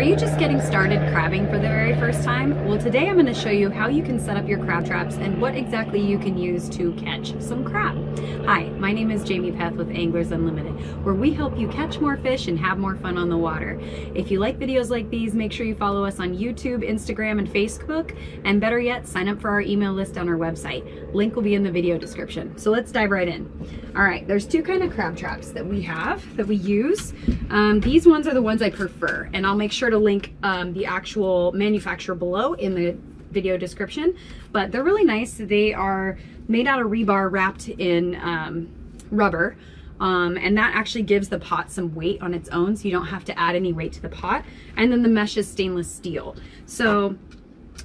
Are you just getting started crabbing for the very first time? Well, today I'm going to show you how you can set up your crab traps and what exactly you can use to catch some crab. Hi, my name is Jamie Peth with Anglers Unlimited, where we help you catch more fish and have more fun on the water. If you like videos like these, make sure you follow us on YouTube, Instagram, and Facebook, and better yet, sign up for our email list on our website. Link will be in the video description. So let's dive right in. All right, there's two kind of crab traps that we have, that we use. Um, these ones are the ones I prefer, and I'll make sure to link um, the actual manufacturer below in the video description, but they're really nice. They are made out of rebar wrapped in um, rubber. Um, and that actually gives the pot some weight on its own so you don't have to add any weight to the pot. And then the mesh is stainless steel. So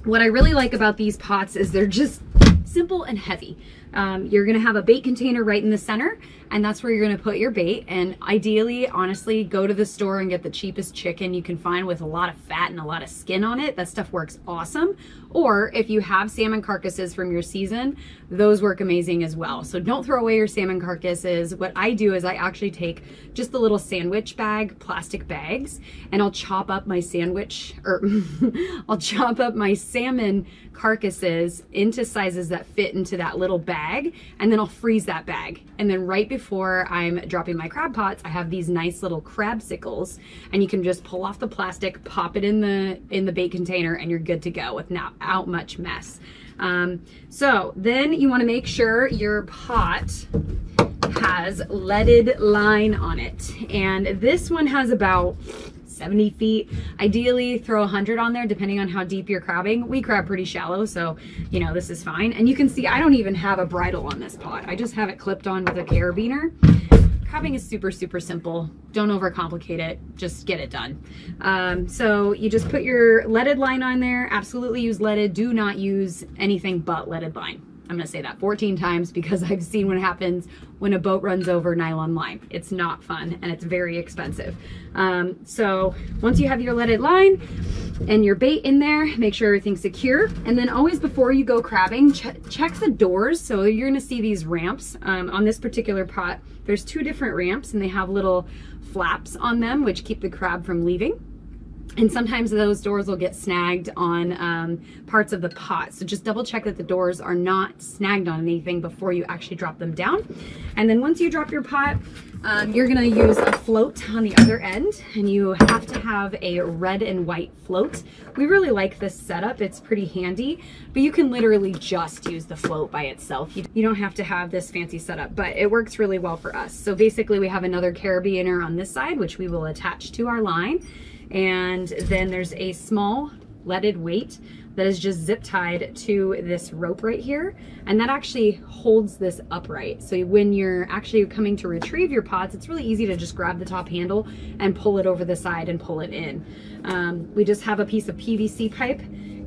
what I really like about these pots is they're just simple and heavy. Um, you're gonna have a bait container right in the center and that's where you're gonna put your bait. And ideally, honestly, go to the store and get the cheapest chicken you can find with a lot of fat and a lot of skin on it. That stuff works awesome. Or if you have salmon carcasses from your season, those work amazing as well. So don't throw away your salmon carcasses. What I do is I actually take just the little sandwich bag, plastic bags, and I'll chop up my sandwich, or I'll chop up my salmon carcasses into sizes that fit into that little bag, and then I'll freeze that bag. And then right before I'm dropping my crab pots, I have these nice little crab sickles and you can just pull off the plastic, pop it in the in the bait container, and you're good to go with not out much mess. Um, so then you want to make sure your pot has leaded line on it. And this one has about 70 feet. Ideally throw 100 on there depending on how deep you're crabbing. We crab pretty shallow, so you know, this is fine. And you can see I don't even have a bridle on this pot. I just have it clipped on with a carabiner. Crabbing is super, super simple. Don't overcomplicate it, just get it done. Um, so you just put your leaded line on there. Absolutely use leaded, do not use anything but leaded line. I'm gonna say that 14 times because I've seen what happens when a boat runs over nylon line. It's not fun and it's very expensive. Um, so once you have your leaded line and your bait in there, make sure everything's secure. And then always before you go crabbing, ch check the doors. So you're gonna see these ramps um, on this particular pot. There's two different ramps and they have little flaps on them which keep the crab from leaving and sometimes those doors will get snagged on um, parts of the pot. So just double check that the doors are not snagged on anything before you actually drop them down. And then once you drop your pot, um, you're gonna use a float on the other end and you have to have a red and white float. We really like this setup, it's pretty handy, but you can literally just use the float by itself. You, you don't have to have this fancy setup, but it works really well for us. So basically we have another carabiner on this side, which we will attach to our line. And then there's a small leaded weight that is just zip tied to this rope right here. And that actually holds this upright. So when you're actually coming to retrieve your pots, it's really easy to just grab the top handle and pull it over the side and pull it in. Um, we just have a piece of PVC pipe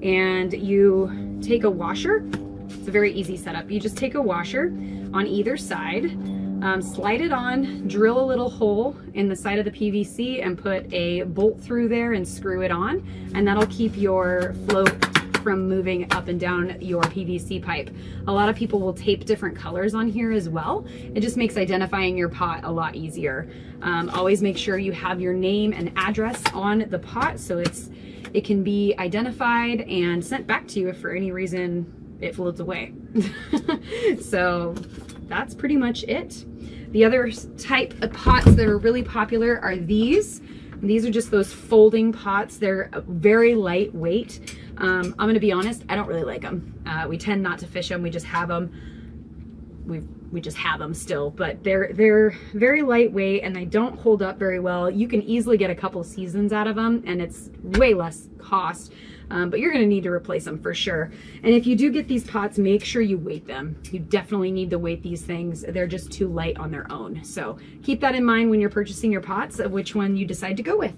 and you take a washer. It's a very easy setup. You just take a washer on either side um, slide it on, drill a little hole in the side of the PVC and put a bolt through there and screw it on. And that'll keep your float from moving up and down your PVC pipe. A lot of people will tape different colors on here as well. It just makes identifying your pot a lot easier. Um, always make sure you have your name and address on the pot so it's it can be identified and sent back to you if for any reason it floats away. so that's pretty much it. The other type of pots that are really popular are these. These are just those folding pots. They're very lightweight. Um, I'm gonna be honest, I don't really like them. Uh, we tend not to fish them, we just have them. We we just have them still, but they're they're very lightweight and they don't hold up very well. You can easily get a couple seasons out of them and it's way less cost um, but you're gonna need to replace them for sure. And if you do get these pots, make sure you weight them. You definitely need to weight these things. They're just too light on their own. So keep that in mind when you're purchasing your pots of which one you decide to go with.